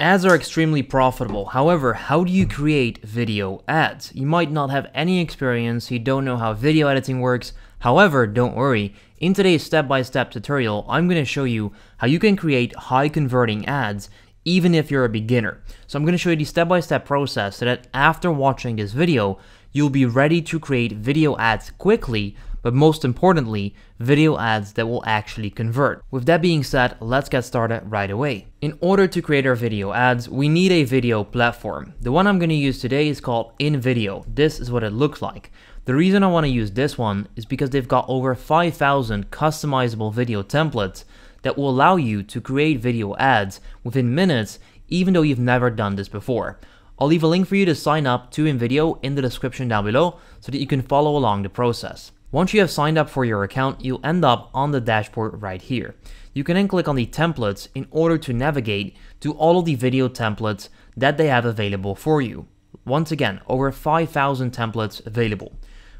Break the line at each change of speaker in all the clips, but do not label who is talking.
Ads are extremely profitable. However, how do you create video ads? You might not have any experience, you don't know how video editing works. However, don't worry. In today's step-by-step tutorial, I'm going to show you how you can create high converting ads even if you're a beginner. So I'm going to show you the step-by-step process so that after watching this video, you'll be ready to create video ads quickly but most importantly, video ads that will actually convert. With that being said, let's get started right away. In order to create our video ads, we need a video platform. The one I'm going to use today is called InVideo. This is what it looks like. The reason I want to use this one is because they've got over 5,000 customizable video templates that will allow you to create video ads within minutes even though you've never done this before. I'll leave a link for you to sign up to InVideo in the description down below so that you can follow along the process. Once you have signed up for your account, you'll end up on the dashboard right here. You can then click on the templates in order to navigate to all of the video templates that they have available for you. Once again, over 5,000 templates available.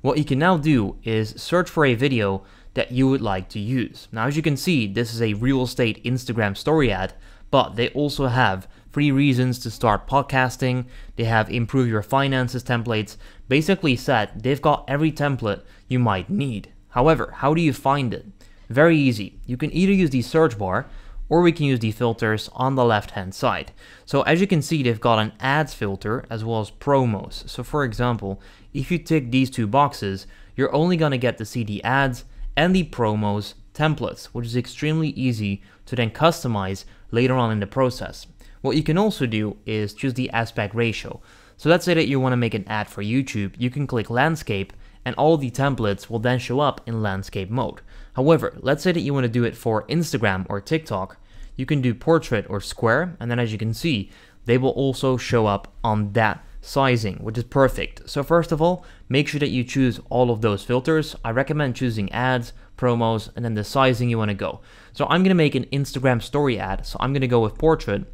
What you can now do is search for a video that you would like to use. Now, as you can see, this is a real estate Instagram story ad, but they also have free reasons to start podcasting. They have improve your finances templates. Basically said, they've got every template you might need. However, how do you find it? Very easy. You can either use the search bar or we can use the filters on the left hand side. So as you can see, they've got an ads filter as well as promos. So for example, if you tick these two boxes, you're only gonna get to see the ads and the promos templates, which is extremely easy to then customize later on in the process. What you can also do is choose the aspect ratio. So let's say that you want to make an ad for YouTube, you can click landscape and all the templates will then show up in landscape mode. However, let's say that you want to do it for Instagram or TikTok, you can do portrait or square and then as you can see, they will also show up on that sizing, which is perfect. So first of all, make sure that you choose all of those filters. I recommend choosing ads, promos, and then the sizing you want to go. So I'm going to make an Instagram story ad. So I'm going to go with portrait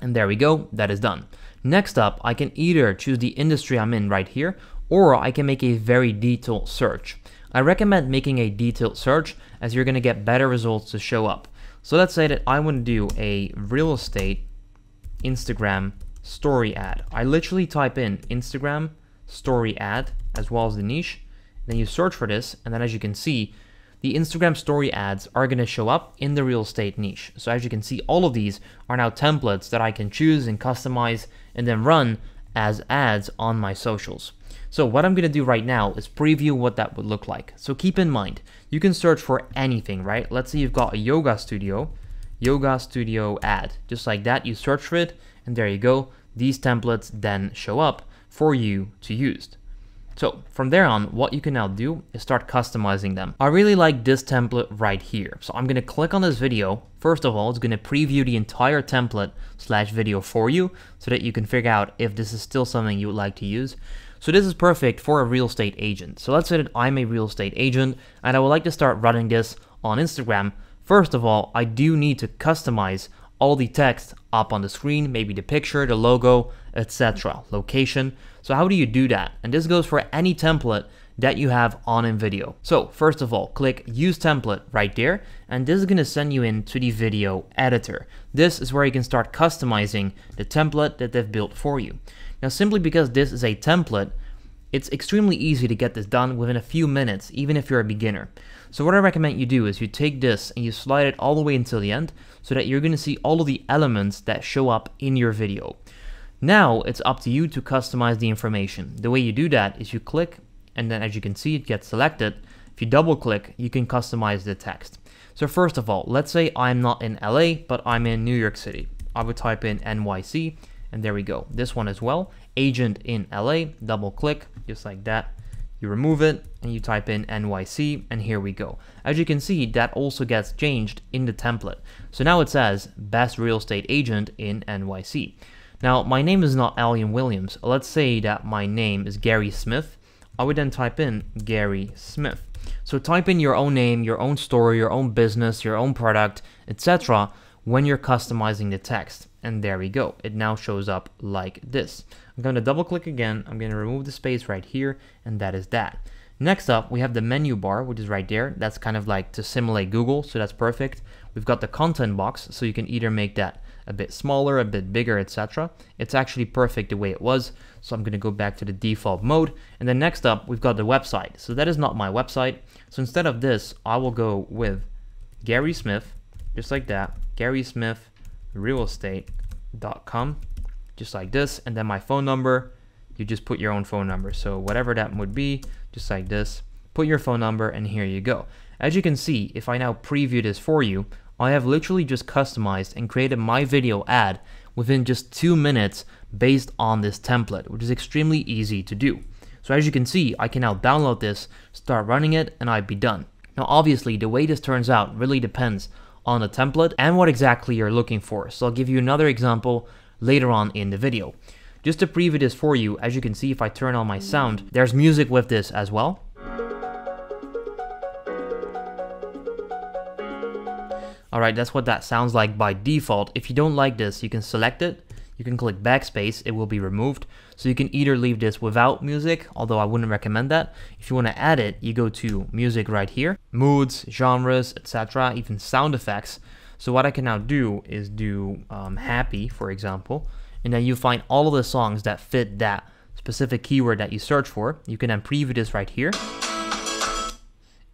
and there we go, that is done. Next up, I can either choose the industry I'm in right here, or I can make a very detailed search. I recommend making a detailed search as you're gonna get better results to show up. So let's say that I want to do a real estate Instagram story ad. I literally type in Instagram story ad as well as the niche. Then you search for this, and then as you can see, the Instagram story ads are going to show up in the real estate niche. So as you can see, all of these are now templates that I can choose and customize and then run as ads on my socials. So what I'm going to do right now is preview what that would look like. So keep in mind, you can search for anything, right? Let's say you've got a yoga studio, yoga studio ad, just like that. You search for it and there you go. These templates then show up for you to use. So from there on, what you can now do is start customizing them. I really like this template right here. So I'm gonna click on this video. First of all, it's gonna preview the entire template slash video for you so that you can figure out if this is still something you would like to use. So this is perfect for a real estate agent. So let's say that I'm a real estate agent and I would like to start running this on Instagram. First of all, I do need to customize all the text up on the screen, maybe the picture, the logo, etc. Location. So how do you do that? And this goes for any template that you have on InVideo. So first of all, click use template right there, and this is gonna send you into the video editor. This is where you can start customizing the template that they've built for you. Now simply because this is a template, it's extremely easy to get this done within a few minutes, even if you're a beginner. So what I recommend you do is you take this and you slide it all the way until the end so that you're going to see all of the elements that show up in your video. Now it's up to you to customize the information. The way you do that is you click and then as you can see it gets selected. If you double click you can customize the text. So first of all, let's say I'm not in LA but I'm in New York City. I would type in NYC and there we go. This one as well. Agent in LA, double click just like that you remove it and you type in NYC and here we go. As you can see, that also gets changed in the template. So now it says best real estate agent in NYC. Now my name is not Alien Williams. Let's say that my name is Gary Smith. I would then type in Gary Smith. So type in your own name, your own story, your own business, your own product, etc when you're customizing the text. And there we go. It now shows up like this. I'm going to double click again. I'm going to remove the space right here. And that is that. Next up, we have the menu bar, which is right there. That's kind of like to simulate Google, so that's perfect. We've got the content box, so you can either make that a bit smaller, a bit bigger, etc. It's actually perfect the way it was. So I'm going to go back to the default mode. And then next up, we've got the website. So that is not my website. So instead of this, I will go with Gary Smith, just like that, Gary Smith real estate.com, just like this. And then my phone number, you just put your own phone number. So whatever that would be, just like this, put your phone number and here you go. As you can see, if I now preview this for you, I have literally just customized and created my video ad within just two minutes based on this template, which is extremely easy to do. So as you can see, I can now download this, start running it, and I'd be done. Now obviously, the way this turns out really depends on the template and what exactly you're looking for. So I'll give you another example later on in the video. Just to preview this for you, as you can see if I turn on my sound, there's music with this as well. Alright, that's what that sounds like by default. If you don't like this, you can select it. You can click backspace, it will be removed. So you can either leave this without music, although I wouldn't recommend that. If you want to add it, you go to music right here, moods, genres, etc., even sound effects. So what I can now do is do um, happy, for example, and then you find all of the songs that fit that specific keyword that you search for. You can then preview this right here.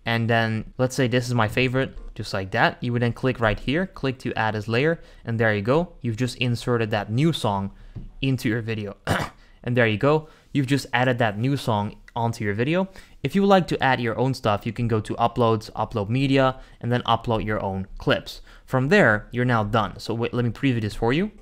And then let's say this is my favorite, just like that. You would then click right here, click to add as layer, and there you go. You've just inserted that new song into your video. and there you go. You've just added that new song onto your video. If you would like to add your own stuff, you can go to uploads, upload media, and then upload your own clips. From there, you're now done. So wait, let me preview this for you.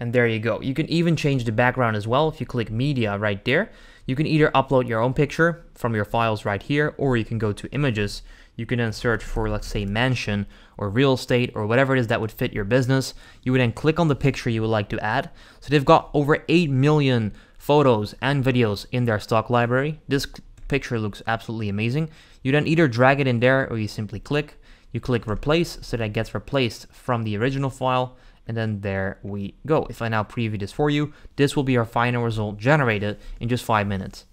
And there you go. You can even change the background as well if you click media right there. You can either upload your own picture from your files right here, or you can go to images. You can then search for, let's say, mansion or real estate or whatever it is that would fit your business. You would then click on the picture you would like to add. So they've got over 8 million photos and videos in their stock library. This picture looks absolutely amazing. You then either drag it in there or you simply click. You click replace so that it gets replaced from the original file and then there we go. If I now preview this for you, this will be our final result generated in just five minutes.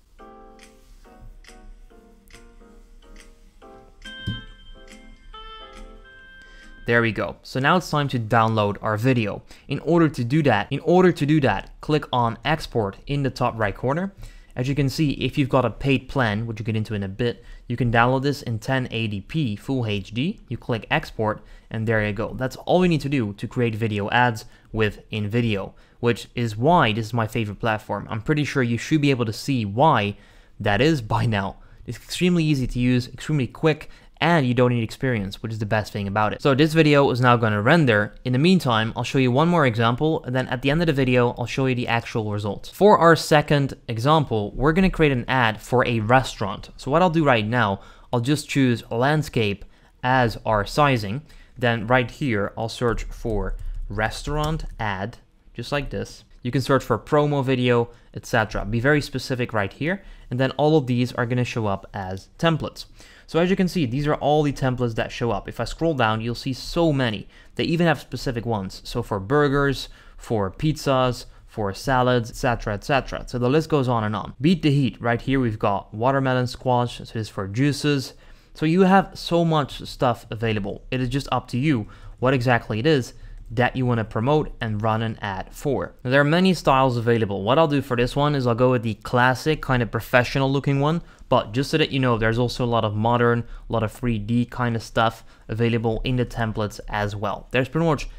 There we go. So now it's time to download our video. In order to do that, in order to do that, click on export in the top right corner as you can see, if you've got a paid plan, which we'll get into in a bit, you can download this in 1080p Full HD. You click export, and there you go. That's all you need to do to create video ads with InVideo, which is why this is my favorite platform. I'm pretty sure you should be able to see why that is by now. It's extremely easy to use, extremely quick, and you don't need experience, which is the best thing about it. So this video is now going to render. In the meantime, I'll show you one more example, and then at the end of the video, I'll show you the actual results. For our second example, we're going to create an ad for a restaurant. So what I'll do right now, I'll just choose landscape as our sizing. Then right here, I'll search for restaurant ad, just like this. You can search for promo video, etc. Be very specific right here. And then all of these are going to show up as templates. So as you can see, these are all the templates that show up. If I scroll down, you'll see so many. They even have specific ones. So for burgers, for pizzas, for salads, etc, etc. So the list goes on and on. Beat the heat. Right here we've got watermelon squash, so this is for juices. So you have so much stuff available. It is just up to you what exactly it is that you want to promote and run an ad for. Now, there are many styles available. What I'll do for this one is I'll go with the classic kind of professional looking one, but just so that you know, there's also a lot of modern, a lot of 3D kind of stuff available in the templates as well. There's pretty much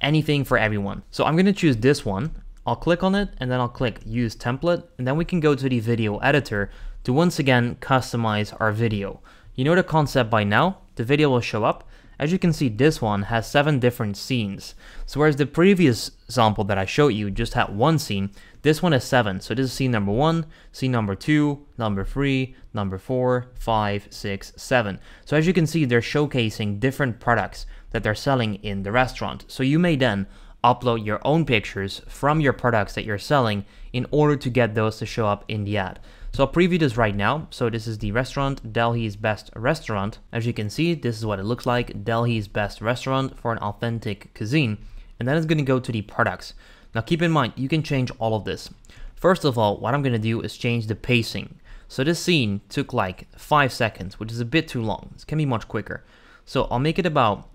anything for everyone. So I'm going to choose this one. I'll click on it and then I'll click use template and then we can go to the video editor to once again customize our video. You know the concept by now, the video will show up as you can see, this one has 7 different scenes. So whereas the previous example that I showed you just had one scene, this one has 7. So this is scene number 1, scene number 2, number 3, number 4, 5, 6, 7. So as you can see, they're showcasing different products that they're selling in the restaurant. So you may then upload your own pictures from your products that you're selling in order to get those to show up in the ad. So I'll preview this right now. So this is the restaurant, Delhi's Best Restaurant. As you can see, this is what it looks like, Delhi's Best Restaurant for an authentic cuisine. And then it's going to go to the products. Now keep in mind, you can change all of this. First of all, what I'm going to do is change the pacing. So this scene took like 5 seconds, which is a bit too long. This can be much quicker. So I'll make it about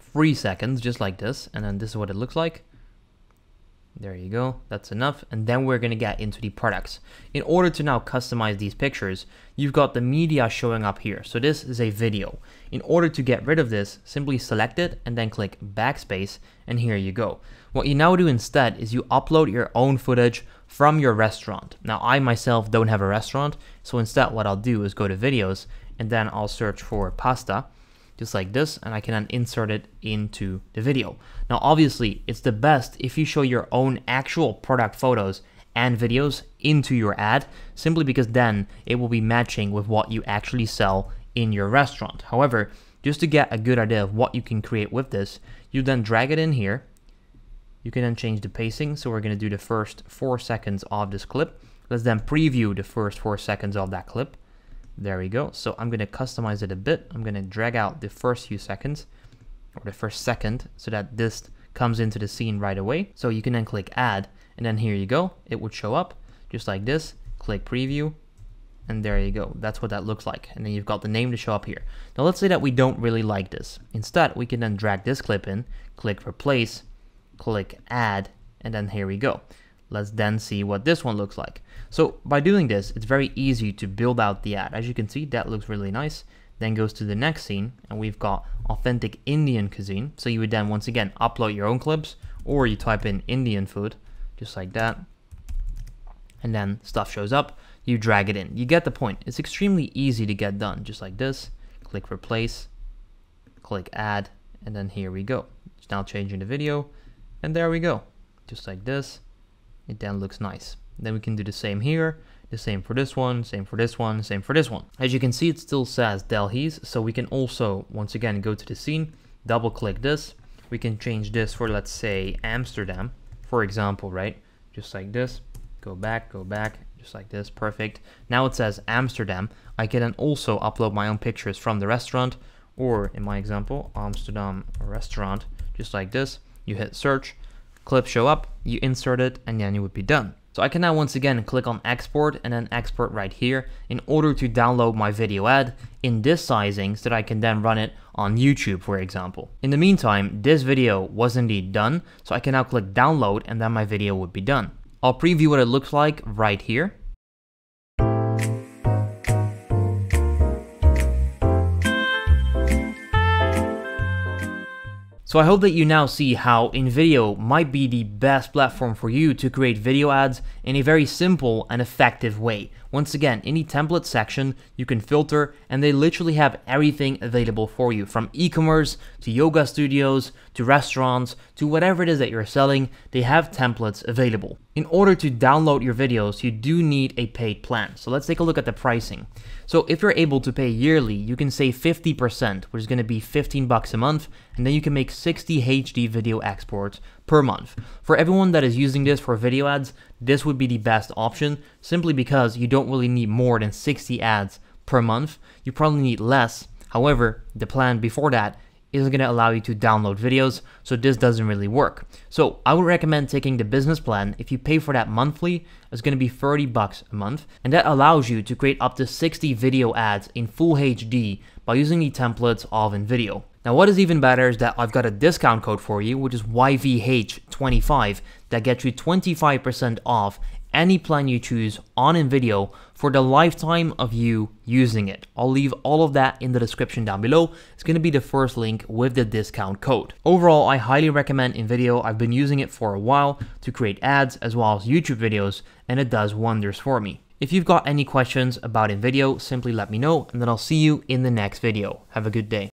3 seconds, just like this, and then this is what it looks like. There you go, that's enough. And then we're gonna get into the products. In order to now customize these pictures, you've got the media showing up here. So this is a video. In order to get rid of this, simply select it and then click backspace and here you go. What you now do instead is you upload your own footage from your restaurant. Now I myself don't have a restaurant, so instead what I'll do is go to videos and then I'll search for pasta just like this and I can then insert it into the video. Now obviously it's the best if you show your own actual product photos and videos into your ad simply because then it will be matching with what you actually sell in your restaurant. However, just to get a good idea of what you can create with this, you then drag it in here. You can then change the pacing. So we're going to do the first four seconds of this clip. Let's then preview the first four seconds of that clip. There we go. So I'm going to customize it a bit. I'm going to drag out the first few seconds or the first second so that this comes into the scene right away. So you can then click add and then here you go. It would show up just like this. Click preview and there you go. That's what that looks like. And then you've got the name to show up here. Now let's say that we don't really like this. Instead, we can then drag this clip in, click replace, click add, and then here we go. Let's then see what this one looks like. So by doing this, it's very easy to build out the ad. As you can see, that looks really nice. Then goes to the next scene, and we've got authentic Indian cuisine. So you would then, once again, upload your own clips, or you type in Indian food, just like that. And then stuff shows up, you drag it in. You get the point. It's extremely easy to get done, just like this. Click replace, click add, and then here we go. It's now changing the video, and there we go. Just like this it then looks nice. Then we can do the same here, the same for this one, same for this one, same for this one. As you can see, it still says Delhi's, so we can also, once again, go to the scene, double click this. We can change this for, let's say, Amsterdam, for example, right? Just like this, go back, go back, just like this, perfect. Now it says Amsterdam. I can then also upload my own pictures from the restaurant, or in my example, Amsterdam restaurant, just like this. You hit search, clips show up, you insert it, and then you would be done. So I can now once again click on export and then export right here in order to download my video ad in this sizing so that I can then run it on YouTube for example. In the meantime, this video was indeed done, so I can now click download and then my video would be done. I'll preview what it looks like right here. So I hope that you now see how InVideo might be the best platform for you to create video ads in a very simple and effective way. Once again, in the template section, you can filter and they literally have everything available for you from e-commerce to yoga studios to restaurants to whatever it is that you're selling, they have templates available. In order to download your videos, you do need a paid plan. So let's take a look at the pricing. So if you're able to pay yearly, you can save 50%, which is going to be 15 bucks a month, and then you can make 60 HD video exports per month. For everyone that is using this for video ads, this would be the best option simply because you don't really need more than 60 ads per month. You probably need less. However, the plan before that isn't going to allow you to download videos, so this doesn't really work. So I would recommend taking the business plan. If you pay for that monthly, it's going to be 30 bucks a month, and that allows you to create up to 60 video ads in full HD by using the templates of InVideo. Now what is even better is that I've got a discount code for you, which is YVH25, that gets you 25% off any plan you choose on InVideo for the lifetime of you using it. I'll leave all of that in the description down below. It's going to be the first link with the discount code. Overall, I highly recommend InVideo. I've been using it for a while to create ads as well as YouTube videos, and it does wonders for me. If you've got any questions about InVideo, simply let me know, and then I'll see you in the next video. Have a good day.